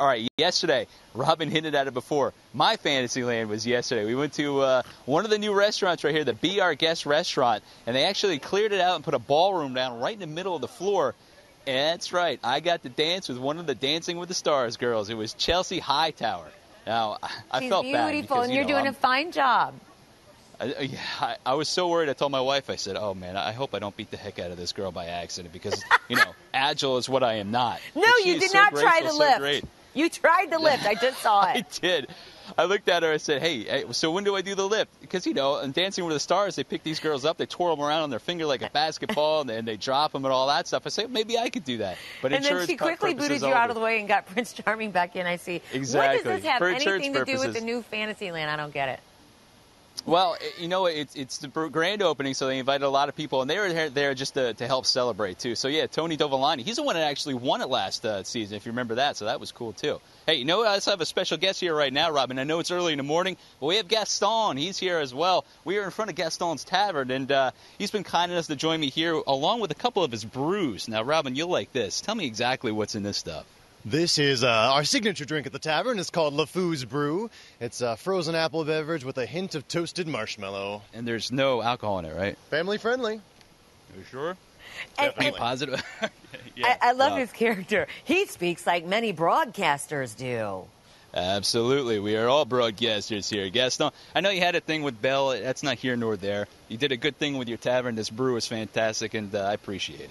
All right, yesterday, Robin hinted at it before. My fantasy land was yesterday. We went to uh, one of the new restaurants right here, the Be Our Guest restaurant, and they actually cleared it out and put a ballroom down right in the middle of the floor. And that's right, I got to dance with one of the Dancing with the Stars girls. It was Chelsie Hightower. Now, I She's felt beautiful, bad because, and you you're know, doing I'm- a fine job. I, yeah, I, I was so worried. I told my wife, I said, "Oh man, I hope I don't beat the heck out of this girl by accident because you know, agile is what I am not." No, you did so not try to so lift. great. You tried the lift. I just saw it. I did. I looked at her. I said, "Hey, so when do I do the lift?" Because you know, in Dancing with the Stars, they pick these girls up, they twirl them around on their finger like a basketball, and then they drop them and all that stuff. I said, maybe I could do that. But And then she quickly booted you out of the way and got Prince Charming back in. I see. Exactly. What does this have For anything to do with the new Fantasyland? I don't get it. Well, you know, it's it's the grand opening, so they invited a lot of people, and they were there, just to, to help celebrate too. So yeah, Tony Dovolani, he's the one that actually won it last uh, season, if you remember that. So that was cool too. Hey, you know, I also have a special guest here right now, Robin. I know it's early in the morning, but we have Gaston. He's here as well. We are in front of Gaston's Tavern, and uh, he's been kind enough to join me here, along with a couple of his brews. Now, Robin, you'll like this. Tell me exactly what's in this stuff. This is uh, our signature drink at the tavern. It's called LeFou's Brew. It's a frozen apple beverage with a hint of toasted marshmallow. And there's no alcohol in it, right? Family friendly. Are you sure? And, and positive? I, Yeah. I love Wow. his character. He speaks like many broadcasters do. Absolutely. We are all broadcasters here. Gaston, I know you had a thing with Belle. That's not here nor there. You did a good thing with your tavern. This brew is fantastic, and uh, I appreciate it.